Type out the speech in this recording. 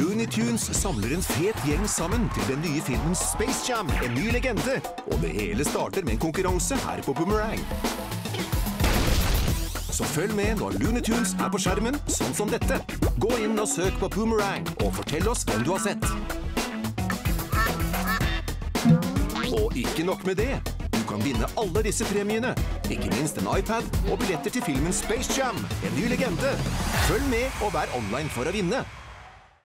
Looney Tunes samler en fet gjeng sammen til den nye filmen Space Jam, en ny legende. Og det hele starter med en konkurranse her på Boomerang. Så følg med når Looney Tunes er på skjermen, sånn som dette. Gå inn og søk på Boomerang, og fortell oss hvem du har sett. Og ikke nok med det. Du kan vinne alle disse premiene. Ikke minst en iPad og billetter til filmen Space Jam, en ny legende. Følg med og vær online for å vinne.